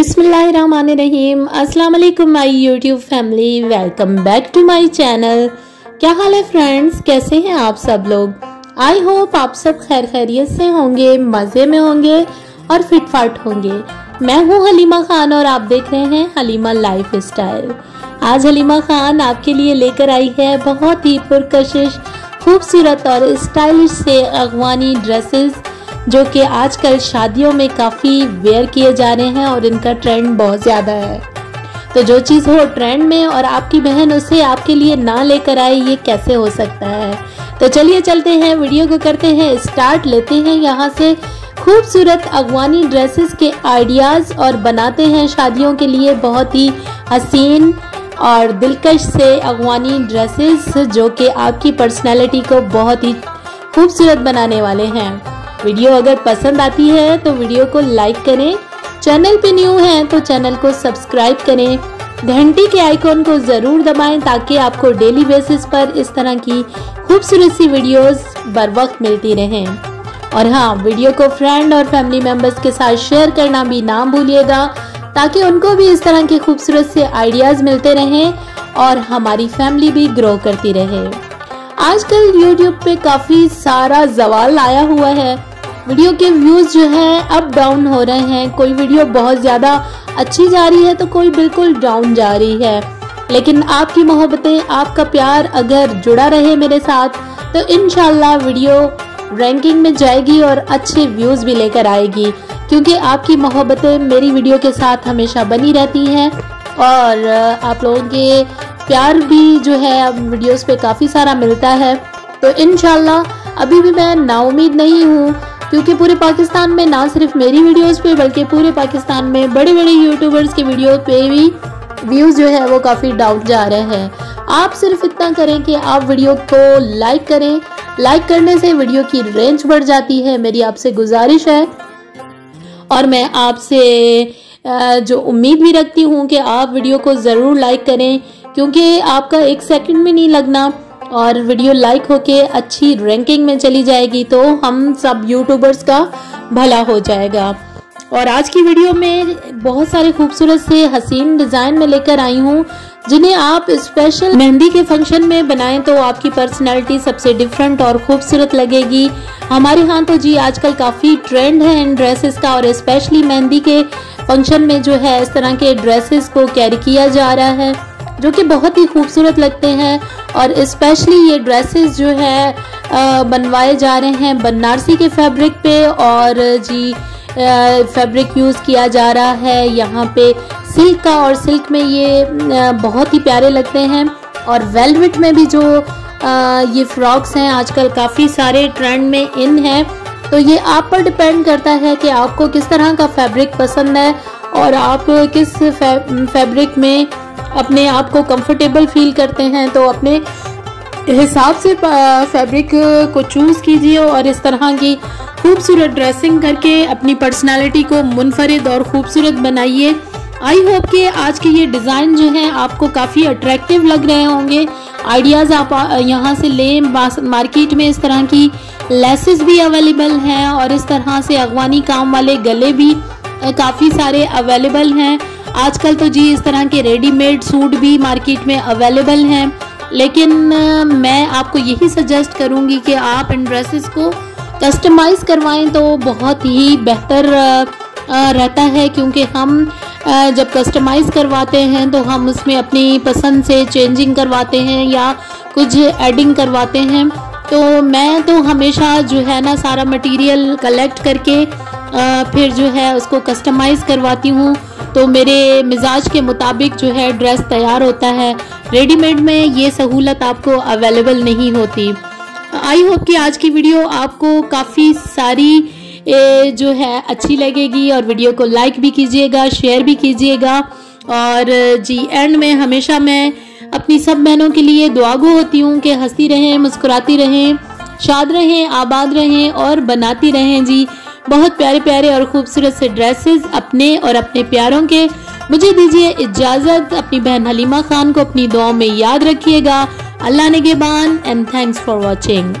अस्सलाम वालेकुम my YouTube family. Welcome back to my channel. क्या हाल है फ्रेंड्स? कैसे हैं आप सब लोग? आई होप आप सब खैर खैरियत से होंगे, मज़े में होंगे और फिट फाट होंगे। मैं हूँ हलीमा खान और आप देख रहे हैं हलीमा लाइफ स्टाइल आज हलीमा खान आपके लिए लेकर आई है बहुत ही पुरकशिश, खूबसूरत और स्टाइलिश से अगवानी ड्रेसेस। जो कि आजकल शादियों में काफ़ी वेयर किए जा रहे हैं और इनका ट्रेंड बहुत ज़्यादा है। तो जो चीज़ हो ट्रेंड में और आपकी बहन उसे आपके लिए ना लेकर आए, ये कैसे हो सकता है? तो चलिए चलते हैं वीडियो को करते हैं स्टार्ट लेते हैं यहाँ से। खूबसूरत अगवानी ड्रेसेस के आइडियाज़ और बनाते हैं शादियों के लिए बहुत ही हसीन और दिलकश से अगवानी ड्रेसेस जो कि आपकी पर्सनैलिटी को बहुत ही खूबसूरत बनाने वाले हैं। वीडियो अगर पसंद आती है तो वीडियो को लाइक करें। चैनल पे न्यू हैं तो चैनल को सब्सक्राइब करें। घंटी के आइकॉन को ज़रूर दबाएँ ताकि आपको डेली बेसिस पर इस तरह की खूबसूरत सी वीडियोस बर वक्त मिलती रहें। और हाँ वीडियो को फ्रेंड और फैमिली मेंबर्स के साथ शेयर करना भी ना भूलिएगा ताकि उनको भी इस तरह के खूबसूरत से आइडियाज़ मिलते रहें और हमारी फैमिली भी ग्रो करती रहे। आजकल यूट्यूब पे काफ़ी सारा जवाल आया हुआ है। वीडियो के व्यूज़ जो है अप डाउन हो रहे हैं। कोई वीडियो बहुत ज़्यादा अच्छी जा रही है तो कोई बिल्कुल डाउन जा रही है। लेकिन आपकी मोहब्बतें, आपका प्यार अगर जुड़ा रहे मेरे साथ तो इनशाला वीडियो रैंकिंग में जाएगी और अच्छे व्यूज़ भी लेकर आएगी। क्योंकि आपकी मोहब्बतें मेरी वीडियो के साथ हमेशा बनी रहती हैं और आप लोगों के प्यार भी जो है, अब वीडियोस पे काफ़ी सारा मिलता है। तो इनशाला अभी भी मैं नाउमीद नहीं हूँ क्योंकि पूरे पाकिस्तान में ना सिर्फ़ मेरी वीडियोस पे, बल्कि पूरे पाकिस्तान में बड़े बड़े यूट्यूबर्स की वीडियो पे भी व्यूज़ जो है वो काफ़ी डाउन जा रहे हैं। आप सिर्फ़ इतना करें कि आप वीडियो को लाइक करें। लाइक करने से वीडियो की रेंज बढ़ जाती है। मेरी आपसे गुजारिश है। और मैं आपसे जो उम्मीद भी रखती हूँ कि आप वीडियो को ज़रूर लाइक करें, क्योंकि आपका एक सेकंड भी नहीं लगना। और वीडियो लाइक होके अच्छी रैंकिंग में चली जाएगी तो हम सब यूट्यूबर्स का भला हो जाएगा। और आज की वीडियो में बहुत सारे खूबसूरत से हसीन डिज़ाइन में लेकर आई हूँ, जिन्हें आप स्पेशल मेहंदी के फ़ंक्शन में बनाएँ तो आपकी पर्सनालिटी सबसे डिफरेंट और खूबसूरत लगेगी। हमारे यहाँ तो जी आजकल काफ़ी ट्रेंड है इन ड्रेसेस का और स्पेशली मेहंदी के फ़ंक्शन में जो है, इस तरह के ड्रेसेस को कैरी किया जा रहा है। जो कि बहुत ही खूबसूरत लगते हैं और स्पेशली ये ड्रेसेस जो है बनवाए जा रहे हैं बनारसी के फैब्रिक पे और जी फैब्रिक यूज़ किया जा रहा है। यहाँ पे सिल्क का और सिल्क में ये बहुत ही प्यारे लगते हैं और वेलवेट में भी जो ये फ्रॉक्स हैं, आजकल काफ़ी सारे ट्रेंड में इन हैं। तो ये आप पर डिपेंड करता है कि आपको किस तरह का फैब्रिक पसंद है और आप किस फैब्रिक में अपने आप को कंफर्टेबल फील करते हैं तो अपने हिसाब से फैब्रिक को चूज़ कीजिए और इस तरह की खूबसूरत ड्रेसिंग करके अपनी पर्सनालिटी को मुनफरद और ख़ूबसूरत बनाइए। आई होप कि आज के ये डिज़ाइन जो हैं, आपको काफ़ी अट्रैक्टिव लग रहे होंगे। आइडियाज़ आप यहाँ से लें मार्केट में इस तरह की लेसेस भी अवेलेबल हैं और इस तरह से अगवानी काम वाले गले भी काफ़ी सारे अवेलेबल हैं। आजकल तो जी इस तरह के रेडीमेड सूट भी मार्केट में अवेलेबल हैं। लेकिन मैं आपको यही सजेस्ट करूँगी कि आप इन ड्रेसेस को कस्टमाइज़ करवाएँ तो बहुत ही बेहतर रहता है। क्योंकि हम जब कस्टमाइज़ करवाते हैं तो हम उसमें अपनी पसंद से चेंजिंग करवाते हैं या कुछ एडिंग करवाते हैं। तो मैं तो हमेशा जो है ना सारा मटेरियल कलेक्ट करके फिर जो है उसको कस्टमाइज़ करवाती हूँ। तो मेरे मिजाज के मुताबिक जो है ड्रेस तैयार होता है। रेडीमेड में ये सहूलत आपको अवेलेबल नहीं होती। आई होप कि आज की वीडियो आपको काफ़ी सारी जो है अच्छी लगेगी और वीडियो को लाइक भी कीजिएगा शेयर भी कीजिएगा। और जी एंड में हमेशा मैं अपनी सब बहनों के लिए दुआगो होती हूँ कि हंसती रहें, मुस्कुराती रहें, शाद रहें, आबाद रहें और बनाती रहें जी। बहुत प्यारे प्यारे और खूबसूरत से ड्रेसेस अपने और अपने प्यारों के। मुझे दीजिए इजाज़त। अपनी बहन हलीमा खान को अपनी दुआओं में याद रखिएगा। अल्लाह ने गेबान एंड थैंक्स फॉर वॉचिंग